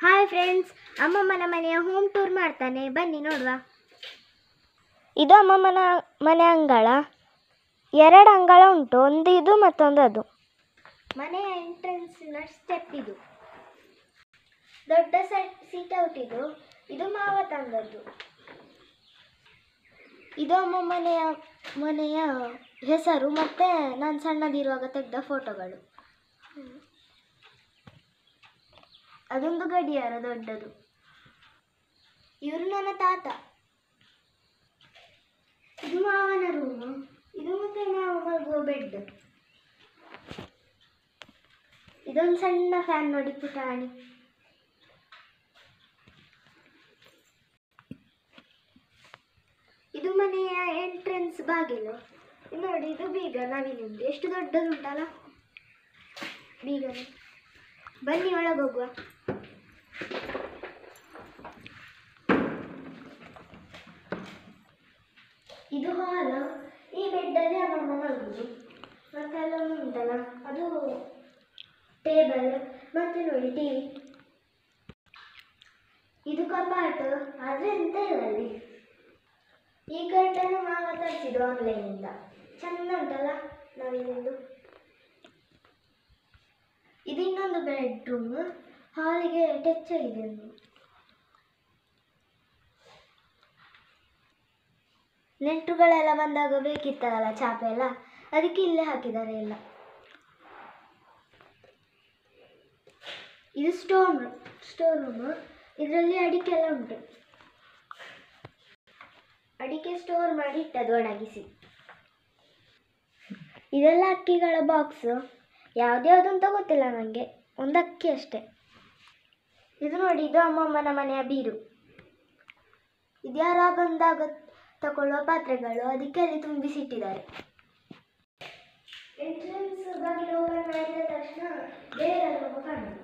Hi friends ಅಮ್ಮಮ್ಮನ ಮನೆಯ home tour ಮಾಡ್ತಾನೆ. ಬನ್ನಿ ನೋಡುವ. ಇದು ಅಮ್ಮಮ್ಮನ ಮನೆ ಅಂಗಳ. ಎರಡು ಅಂಗಳ ಉಂಟು. ಒಂದು ಇದು ಮತ್ತೊಂದು ಅದು. ಮನೆಯ ಎಂಟ್ರೆನ್ಸಿನ ಸ್ಟೆಪ್ ಇದು. ದೊಡ್ಡ ಸೀಟ್ ಔಟ್ ಇದು. ಇದು ಮಾವ ತಂದದ್ದು. ಇದು ಅಮ್ಮ ಮನೆಯ ಮನೆಯ ಹೆಸರು. ಮತ್ತೆ ನಾನು ಸಣ್ಣದಿರುವಾಗ ತೆಗೆದ ಫೋಟೋಗಳು ಅದೊಂದು ಗಡಿಯಾರ ದೊಡ್ಡದು. ಇವರು ನನ್ನ ತಾತ. ಇದು ಮಾವನ ರೂಮು ಇದು ಮತ್ತೆ ನಾವು ಮಲಗುವ ಬೆಡ್ ಇದೊಂದು ಸಣ್ಣ ಫ್ಯಾನ್ ನೋಡಿ ಪುಟಾಣಿ. ಇದು ಮನೆಯ ಎಂಟ್ರೆನ್ಸ್ ಬಾಗಿಲು. ನೋಡಿ, ಇದು ಬೀಗ ನವಿಲಿಂದು ಎಷ್ಟು ದೊಡ್ಡದುಂಟಲ್ಲ? ಬೀಗನೆ. ಬನ್ನಿ ಒಳಗೆ ಹೋಗುವ. ಇದು ಹಾಲು, ಈ ಬೆಡ್ಡಲ್ಲಿ ಅಮ್ಮಮ್ಮ ಮಲಗುದು ಮತ್ತೆ ಅಲ್ಲೊಂದು ಉಂಟಲ್ಲ, ಅದು ಟೇಬಲ್, ಮತ್ತೆ ನೋಡಿ ಟಿವಿ ಇದು ಕಪಾಟು, ಆದರೆ ಎಂತ ಇಲ್ಲ ಅಲ್ಲಿ. ಈ ಕಟ್ಟನ್ನು ಮಾವ ತರಿಸಿದ್ದು ಆನ್ಲೈನಿಂದ ಚೆಂದ ಉಂಟಲ್ಲ ನಾವಿಲ್ಲಿಂದು ಇದು ಇನ್ನೊಂದು ಬೆಡ್ರೂಮ್ ಹಾಲಿಗೆ ಟಚ್ ಆಗಿದೆ ನೆಂಟರುಗಳೆಲ್ಲ ಬಂದಾಗ ಬೇಕಿತ್ತಲ್ಲ ಚಾಪೆ ಎಲ್ಲ? ಅದಕ್ಕೆ ಇಲ್ಲೇ ಹಾಕಿದ್ದಾರೆ ಎಲ್ಲ. ಇದು ಸ್ಟೋರ್ ಸ್ಟೋರ್ ರೂಮ್ ಇದರಲ್ಲಿ ಅಡಿಕೆ ಎಲ್ಲ ಉಂಟು. ಅಡಿಕೆ ಸ್ಟೋರ್ ಮಾಡಿ ಇಟ್ಟದ್ದು ಒಣಗಿಸಿ. ಇದೆಲ್ಲ ಅಕ್ಕಿಗಳ ಬಾಕ್ಸು ಯಾವ್ದ್ಯಾವ್ದು ಅಂತ ಗೊತ್ತಿಲ್ಲ ನನಗೆ ಒಂದು ಅಕ್ಕಿ ಅಷ್ಟೇ. ಇದು ನೋಡಿ ಇದು ಅಮ್ಮಮ್ಮನ ಮನೆಯ ಬೀರು. ಇದ್ಯಾರ ಬಂದಾಗ ತಗೊಳ್ಳುವ ಪಾತ್ರೆಗಳು ಅದಕ್ಕೆ ಅಲ್ಲಿ ತುಂಬಿಸಿಟ್ಟಿದ್ದಾರೆ. ಎಂಟ್ರೆನ್ಸ್ ಬಾಗಿಲು ಓಪನ್ ಮಾಡಿದ ತಕ್ಷಣ ಬೇರೆ ರೂಮ್ ಕಾಣುದು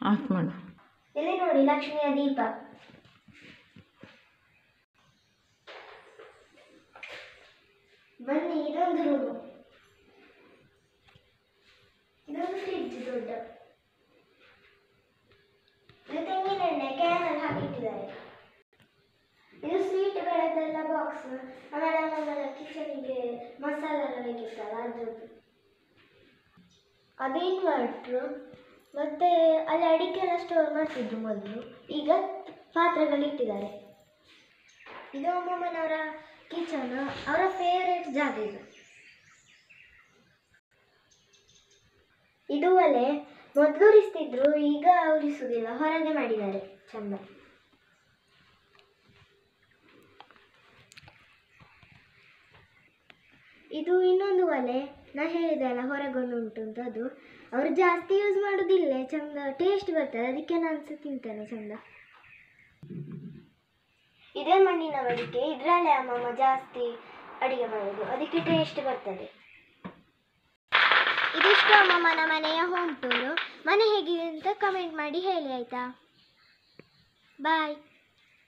ಆಫ್ ಮಾಡು. ಇಲ್ಲಿ ನೋಡಿ ಲಕ್ಷ್ಮಿಯ ದೀಪ? ಬನ್ನಿ, ಇದೊಂದು ರೂಮು ಇದೊಂದು ಫ್ರಿಡ್ಜ್ ದೊಡ್ಡ. ತೆಂಗಿನೆಣ್ಣೆ ಕ್ಯಾನಲ್ಲಿ ಹಾಕಿಟ್ಟಿದ್ದಾರೆ. ಇದು ಸ್ವೀಟ್ಗಳದ್ದೆಲ್ಲ ಬಾಕ್ಸ್ ಆಮೇಲೆ ಆಮೇಲೆ ಕಿಚನಿಗೆ ಮಸಾಲೆ ಎಲ್ಲ ಬೇಕಿತ್ತಲ್ಲ, ಅದ್ರದ್ದು. ಅದು ಇನ್ವರ್ಟ್ರು ಮತ್ತೆ ಅಲ್ಲಿ ಅಡಿಕೆ ಎಲ್ಲ ಸ್ಟೋರ್ ಮಾಡ್ತಿದ್ರು ಮೊದಲು. ಈಗ ಪಾತ್ರೆಗಳು ಇಟ್ಟಿದ್ದಾರೆ. ಇದು ಅಮ್ಮಮ್ಮನವರ ಕಿಚನ್, ಅವರ ಫೇವ್ರೇಟ್ ಜಾಗ ಇದು. ಇದು ಒಲೆ ಮೊದಲು ಉರಿಸ್ತಿದ್ರು ಈಗ ಉರಿಸುವುದಿಲ್ಲ ಹೊರಗೆ ಮಾಡಿದ್ದಾರೆ, ಚಂದ. ಇದು ಇನ್ನೊಂದು ಒಲೆ ನಾ ಹೇಳಿದೆ ಅಲ್ಲ, ಹೊರಗೊಂದು ಉಂಟು ಅಂತ, ಅದು. ಅವರು ಜಾಸ್ತಿ ಯೂಸ್ ಮಾಡೋದಿಲ್ಲ, ಚಂದ ಟೇಸ್ಟ್ ಬರ್ತದೆ, ಅದಕ್ಕೆ ನಾನು ಸಹ ತಿಂತೇನೆ, ಚಂದ. ಇದೇ ಮಣ್ಣಿನ ಮಡಿಕೆ ಇದರಲ್ಲೇ ಅಮ್ಮಮ್ಮ ಜಾಸ್ತಿ ಅಡಿಗೆ ಮಾಡೋದು. ಅದಕ್ಕೆ ಟೇಸ್ಟ್ ಬರ್ತದೆ. ಇದಿಷ್ಟು ಅಮ್ಮಮ್ಮನ ಮನೆಯ ಹೋಮ್ ಟೂರು ಮನೆ ಹೇಗಿದೆ ಅಂತ ಕಮೆಂಟ್ ಮಾಡಿ ಹೇಳಿ, ಆಯಿತಾ? ಬಾಯ್